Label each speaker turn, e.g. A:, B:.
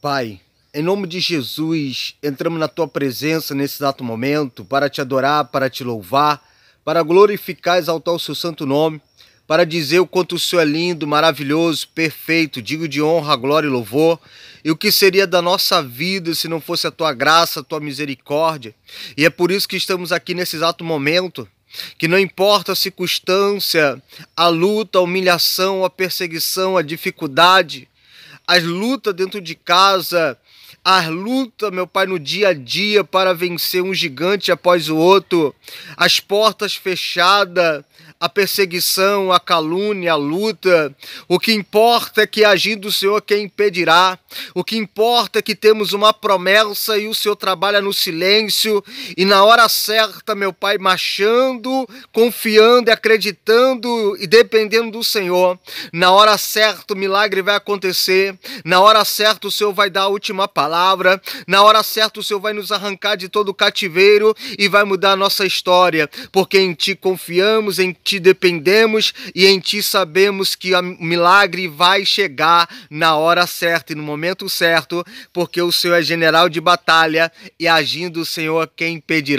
A: Pai, em nome de Jesus, entramos na tua presença nesse exato momento para te adorar, para te louvar, para glorificar e exaltar o seu santo nome, para dizer o quanto o Senhor é lindo, maravilhoso, perfeito, digo de honra, glória e louvor, e o que seria da nossa vida se não fosse a tua graça, a tua misericórdia. E é por isso que estamos aqui nesse exato momento, que não importa a circunstância, a luta, a humilhação, a perseguição, a dificuldade, as lutas dentro de casa, as lutas, meu Pai, no dia a dia para vencer um gigante após o outro, as portas fechadas, a perseguição, a calúnia, a luta. O que importa é que agindo o Senhor quem impedirá. O que importa é que temos uma promessa e o Senhor trabalha no silêncio e na hora certa, meu Pai, marchando, confiando e acreditando e dependendo do Senhor. Na hora certa o milagre vai acontecer. Na hora certa o Senhor vai dar a última palavra. Na hora certa o Senhor vai nos arrancar de todo o cativeiro e vai mudar a nossa história, porque em ti confiamos, em ti dependemos e em ti sabemos que o milagre vai chegar na hora certa e no momento certo, porque o Senhor é general de batalha e agindo o Senhor quem impedirá.